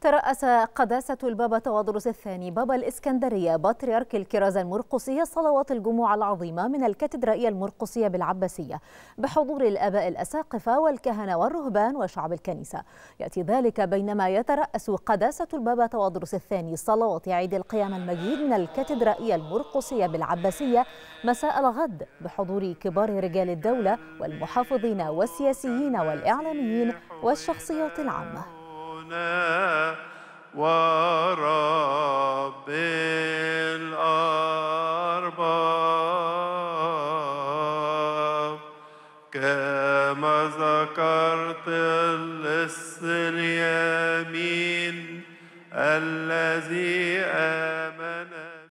ترأس قداسة البابا توادرس الثاني بابا الإسكندرية بطريرك الكرازة المرقسية صلوات الجمعة العظيمة من الكاتدرائية المرقسية بالعباسية بحضور الآباء الأساقفة والكهنة والرهبان وشعب الكنيسة. يأتي ذلك بينما يترأس قداسة البابا توادرس الثاني صلوات عيد القيامة المجيد من الكاتدرائية المرقسية بالعباسية مساء الغد بحضور كبار رجال الدولة والمحافظين والسياسيين والإعلاميين والشخصيات العامة. ورب الأرباب. كما ذكرت الذي آمن